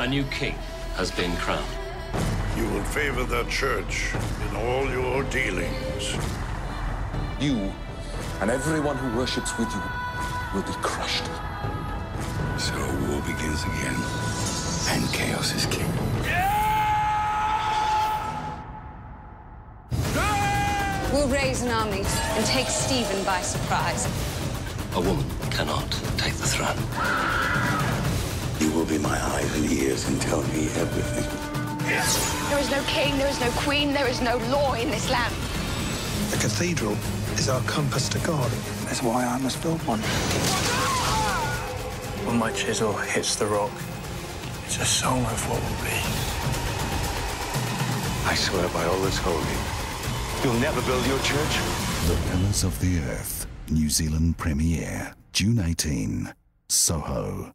A new king has been crowned. You will favor the church in all your dealings. You and everyone who worships with you will be crushed. So war begins again, and chaos is king. We'll raise an army and take Stephen by surprise. A woman cannot take the throne. You will be my eyes and ears and tell me everything. There is no king, there is no queen, there is no law in this land. The cathedral is our compass to God. That's why I must build one. When my chisel hits the rock, it's a song of what will be. I swear by all that's holy, you'll never build your church. The Pillars of the Earth, New Zealand premiere, June 18, Soho.